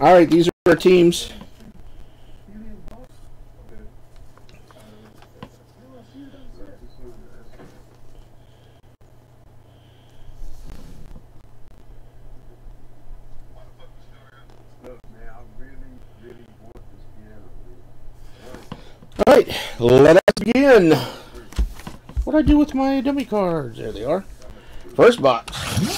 All right, these are our teams. All right, let us begin. What do I do with my dummy cards? There they are. First box.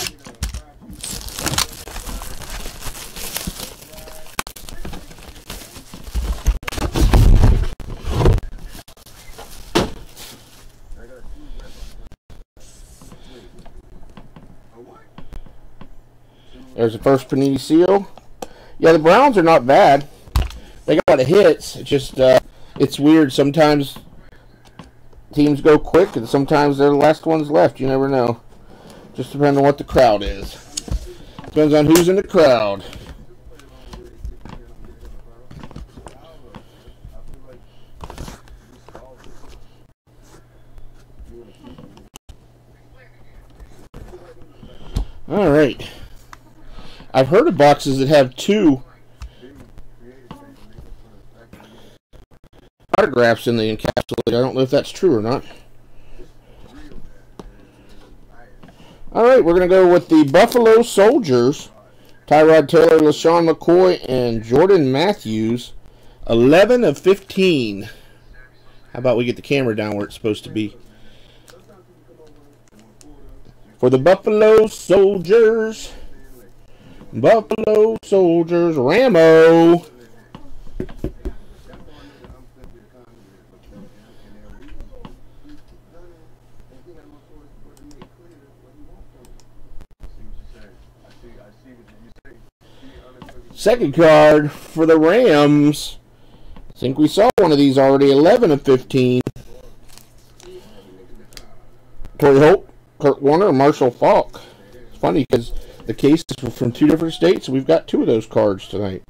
There's the first Panini seal. Yeah, the Browns are not bad. They got a lot of hits. It's just, uh, it's weird. Sometimes teams go quick, and sometimes they're the last ones left. You never know. Just depends on what the crowd is. Depends on who's in the crowd. All right. I've heard of boxes that have two autographs in the encapsulator. I don't know if that's true or not. All right, we're going to go with the Buffalo Soldiers. Tyrod Taylor, LeSean McCoy, and Jordan Matthews. 11 of 15. How about we get the camera down where it's supposed to be? For the Buffalo Soldiers. Buffalo Soldiers, Ramo. Second card for the Rams. I think we saw one of these already. 11 of 15. Torry Holt, Kurt Warner, Marshall Faulk. It's funny because the cases were from two different states. We've got two of those cards tonight.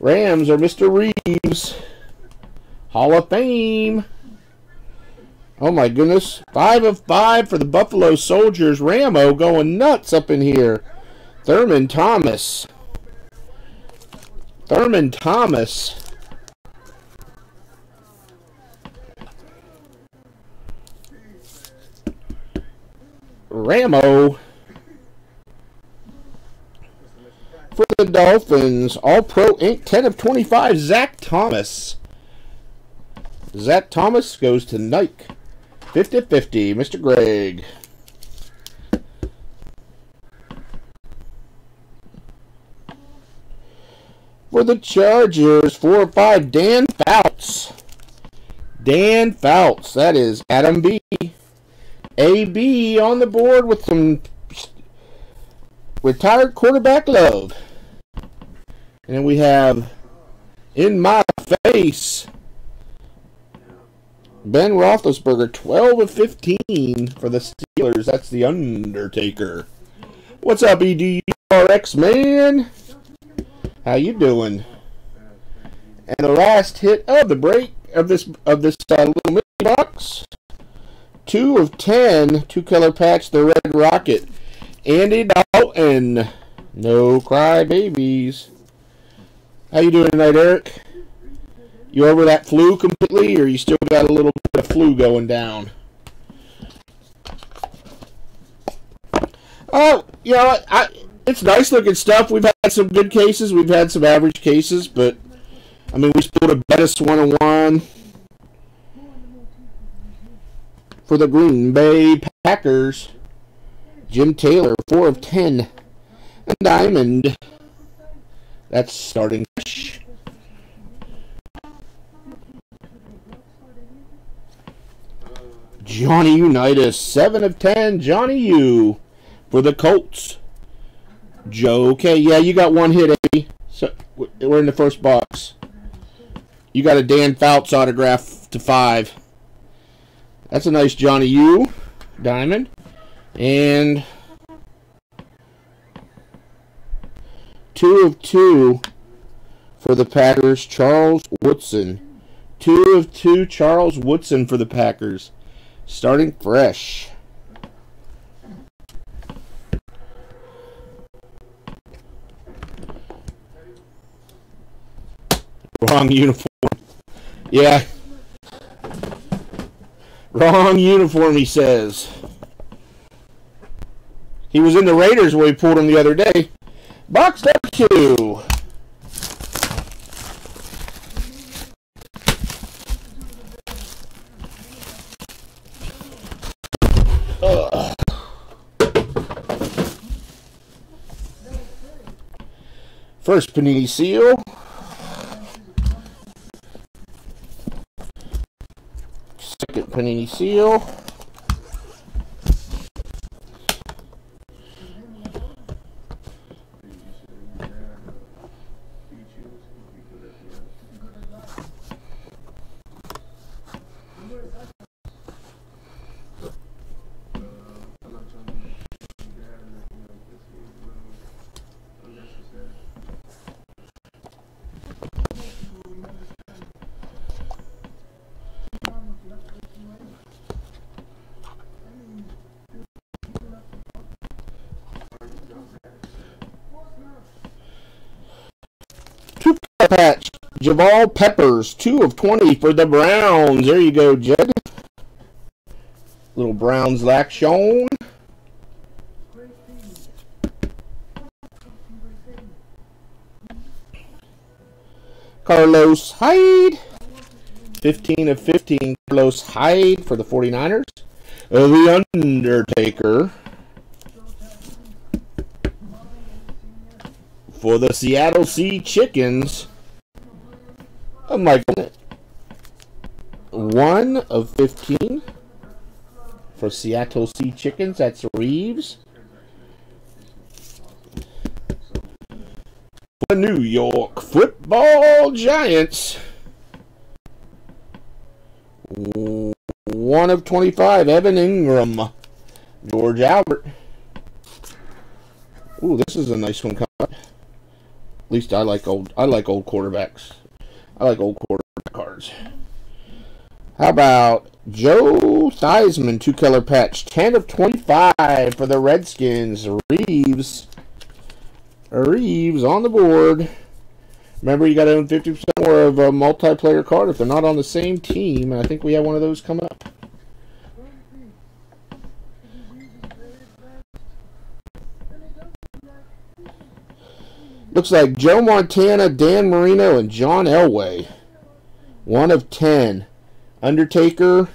Rams are Mr. Reeves. Hall of Fame. Oh my goodness. Five of five for the Buffalo Soldiers. Ramo going nuts up in here. Thurman Thomas. Thurman Thomas. Ramo. The Dolphins, All Pro Inc. 10 of 25, Zach Thomas. Zach Thomas goes to Nike. 50 50, Mr. Greg. For the Chargers, 4 or 5, Dan Fouts. Dan Fouts, that is Adam B. AB on the board with some retired quarterback love. And we have in my face Ben Roethlisberger, 12 of 15 for the Steelers. That's the Undertaker. What's up, EDRX man? How you doing? And the last hit of the break of this of this uh, little mini box, two of ten, two color patch, the Red Rocket, Andy Dalton. No cry babies. How you doing tonight, Eric? You over that flu completely, or you still got a little bit of flu going down? Oh, you know, I, it's nice looking stuff. We've had some good cases. We've had some average cases, but I mean, we pulled a Bettis one on one for the Green Bay Packers. Jim Taylor, four of ten, and Diamond. That's starting fresh. Johnny Unitas, 7 of 10. Johnny U for the Colts. Joe, okay, yeah, you got one hit, Eddie. So we're in the first box. You got a Dan Fouts autograph to five. That's a nice Johnny U diamond. And Two of two for the Packers, Charles Woodson. Two of two, Charles Woodson for the Packers. Starting fresh. Wrong uniform. Yeah. Wrong uniform, he says. He was in the Raiders when we pulled him the other day. Boxed up First Panini Seal. Second Panini Seal. Two patch. Jabrill Peppers, 2 of 20 for the Browns. There you go, Jed. Little Browns lack shown. Carlos Hyde. 15 of 15. Carlos Hyde for the 49ers. Uh, the Undertaker. For the Seattle Sea Chickens. Oh my goodness. 1 of 15. For Seattle Sea Chickens. That's Reeves. New York Football Giants. One of 25, Evan Engram. George Albert. Ooh, this is a nice one. At least I like old. I like old quarterbacks. I like old quarterback cards. How about Joe Theismann, two color patch, 10 of 25 for the Redskins. Reeves. Reeves on the board. Remember, you got to own 50% more of a multiplayer card if they're not on the same team. And I think we have one of those coming up. Looks like Joe Montana, Dan Marino, and John Elway. One of 10. Undertaker,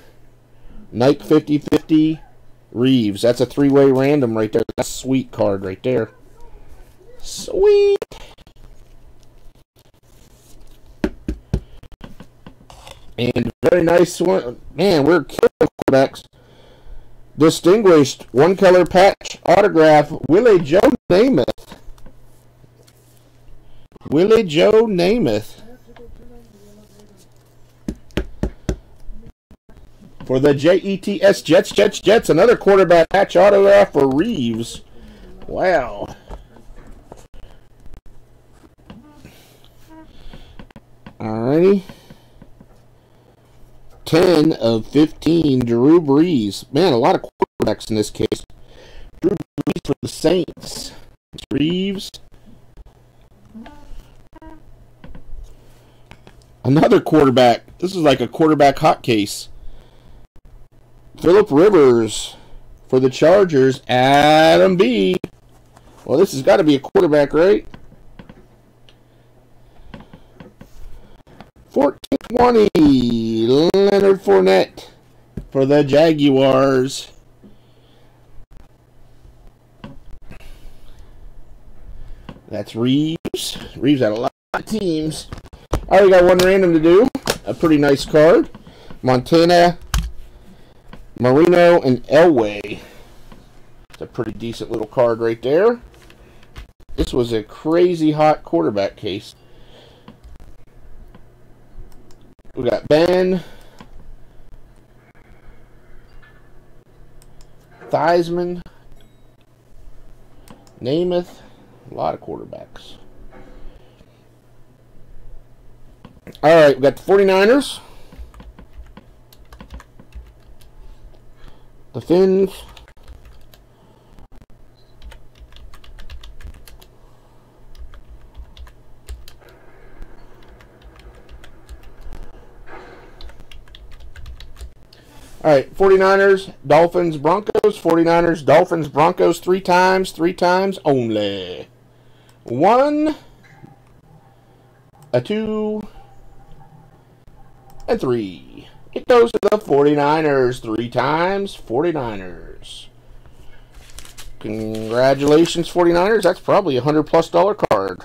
Nike 50-50, Reeves. That's a three-way random right there. That's a sweet card right there. Sweet. And very nice one. Man, we're killing quarterbacks. Distinguished one color patch autograph Willie Joe Namath. Willie Joe Namath. For the JETS Jets, Jets, Jets, another quarterback patch autograph for Reeves. Wow. Alrighty. 10 of 15, Drew Brees. Man, a lot of quarterbacks in this case. Drew Brees for the Saints. Reeves. Another quarterback. This is like a quarterback hot case. Philip Rivers for the Chargers. Adam B. Well, this has got to be a quarterback, right? 1420, Leonard Fournette for the Jaguars. That's Reeves. Reeves had a lot of teams. I already got one random to do. A pretty nice card. Montana, Marino, and Elway. It's a pretty decent little card right there. This was a crazy hot quarterback case. We got Ben. Theismann. Namath. A lot of quarterbacks. All right, we got the 49ers. The Finns. All right, 49ers, Dolphins, Broncos, 49ers, Dolphins, Broncos, three times, three times only. One, a two, and three. It goes to the 49ers three times, 49ers. Congratulations, 49ers. That's probably a 100 plus dollar card.